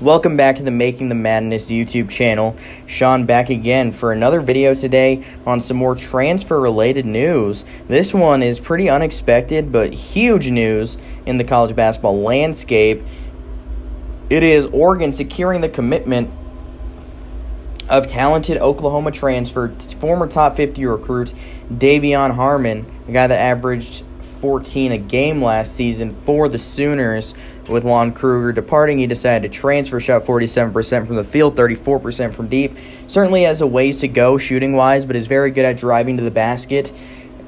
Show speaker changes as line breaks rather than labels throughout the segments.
Welcome back to the Making the Madness YouTube channel. Sean back again for another video today on some more transfer related news. This one is pretty unexpected but huge news in the college basketball landscape. It is Oregon securing the commitment of talented Oklahoma transfer, former top 50 recruit De'Vion Harmon, a guy that averaged 14 a game last season for the Sooners. With Lon Kruger departing, he decided to transfer, shot 47% from the field, 34% from deep. Certainly has a ways to go shooting wise, but is very good at driving to the basket.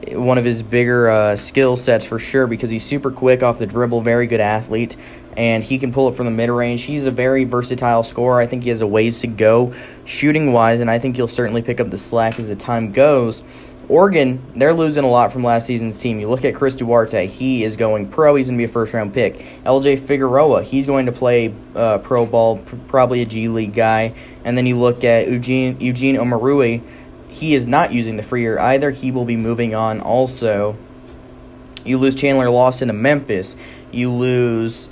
One of his bigger uh, skill sets for sure because he's super quick off the dribble, very good athlete, and he can pull it from the mid range. He's a very versatile scorer. I think he has a ways to go shooting wise, and I think he'll certainly pick up the slack as the time goes. Oregon, they're losing a lot from last season's team. You look at Chris Duarte, he is going pro. He's going to be a first round pick. LJ Figueroa, he's going to play uh, pro ball, probably a G League guy. And then you look at Eugene, Eugene Omoruyi, he is not using the free year either. He will be moving on also. You lose Chandler Lawson to Memphis. You lose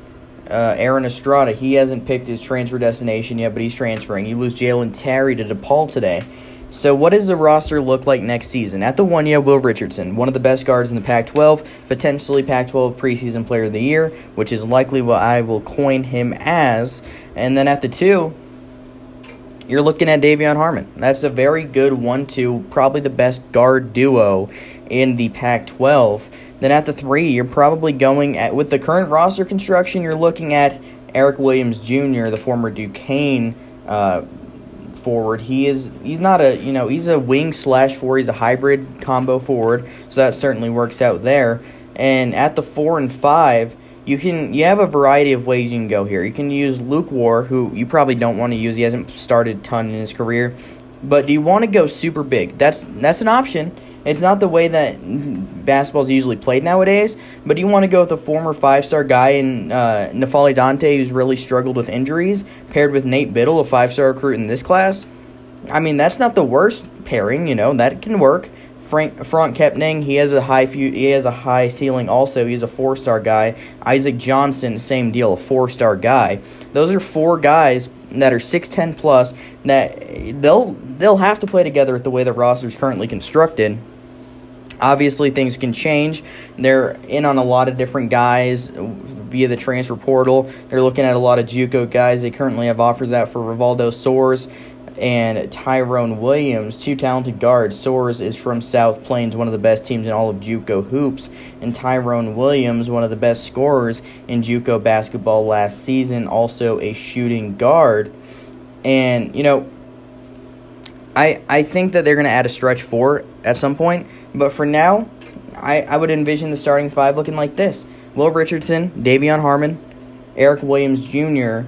uh, Aaron Estrada. He hasn't picked his transfer destination yet, but he's transferring. You lose Jalen Terry to DePaul today. So, what does the roster look like next season? At the one, you have Will Richardson, one of the best guards in the Pac 12, potentially Pac 12 preseason player of the year, which is likely what I will coin him as. And then at the two, you're looking at De'Vion Harmon. That's a very good one two, probably the best guard duo in the Pac 12. Then at the three, you're probably going at, with the current roster construction, you're looking at Eric Williams Jr., the former Duquesne uh, forward. He is he's not a you know he's a wing slash four. He's a hybrid combo forward, so that certainly works out there. And at the four and five, you can you have a variety of ways you can go here. You can use Lok Wur, who you probably don't want to use. He hasn't started a ton in his career, but do you want to go super big? That's that's an option. It's not the way that basketball is usually played nowadays, but do you want to go with a former five star guy in uh, N'Faly Dante who's really struggled with injuries, paired with Nate Bittle, a five star recruit in this class. I mean, that's not the worst pairing, you know, that can work. Frank Franck Kepnang, he has a high few, he has a high ceiling also. He's a four-star guy. Isaac Johnson, same deal, a four-star guy. Those are four guys that are 6'10 plus that they'll they'll have to play together with the way the roster is currently constructed. Obviously, things can change. They're in on a lot of different guys via the transfer portal. They're looking at a lot of JUCO guys. They currently have offers out for Rivaldo Soares and Tyrone Williams, two talented guards. Soares is from South Plains, one of the best teams in all of JUCO hoops, and Tyrone Williams, one of the best scorers in JUCO basketball last season, also a shooting guard. And you know, I I think that they're going to add a stretch four at some point, but for now, I I would envision the starting five looking like this: Will Richardson, De'Vion Harmon, Eric Williams Jr.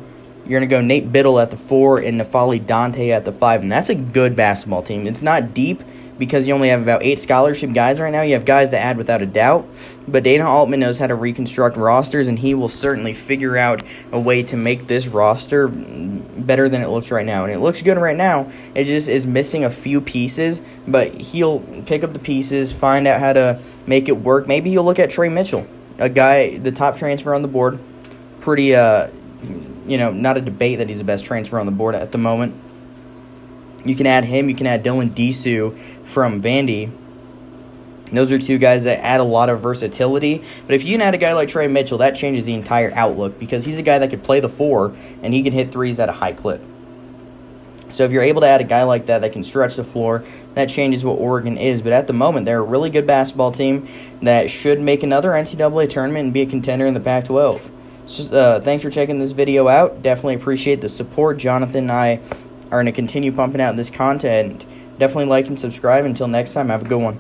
You're going to go Nate Bittle at the four and N'Faly Dante at the five, and that's a good basketball team. It's not deep because you only have about eight scholarship guys right now. You have guys to add without a doubt, but Dana Altman knows how to reconstruct rosters, and he will certainly figure out a way to make this roster better than it looks right now. And it looks good right now. It just is missing a few pieces, but he'll pick up the pieces, find out how to make it work. Maybe he'll look at Tre Mitchell, a guy, the top transfer on the board. Pretty, uh, you know, not a debate that he's the best transfer on the board at the moment. You can add him. You can add Dylan Disu from Vandy. Those are two guys that add a lot of versatility. But if you can add a guy like Tre Mitchell, that changes the entire outlook because he's a guy that could play the four and he can hit threes at a high clip. So if you're able to add a guy like that that can stretch the floor, that changes what Oregon is. But at the moment, they're a really good basketball team that should make another NCAA tournament and be a contender in the Pac 12. Uh, thanks for checking this video out. Definitely appreciate the support. Jonathan and I are going to continue pumping out this content. Definitely like and subscribe. Until next time, have a good one.